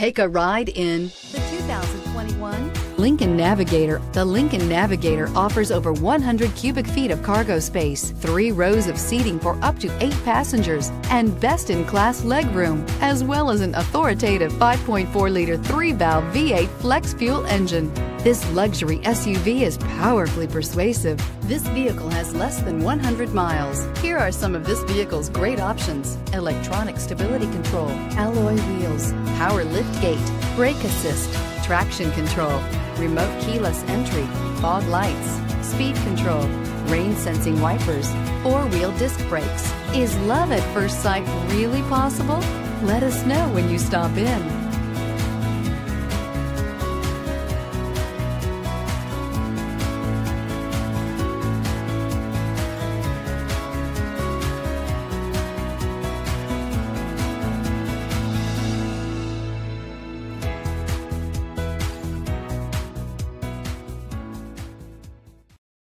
Take a ride in the 2021 Lincoln Navigator. The Lincoln Navigator offers over 100 cubic feet of cargo space, three rows of seating for up to eight passengers, and best-in-class legroom, as well as an authoritative 5.4-liter three-valve V8 flex fuel engine. This luxury SUV is powerfully persuasive. This vehicle has less than 100 miles. Here are some of this vehicle's great options. Electronic stability control, alloy wheels, power lift gate, brake assist, traction control, remote keyless entry, fog lights, speed control, rain sensing wipers, four-wheel disc brakes. Is love at first sight really possible? Let us know when you stop in.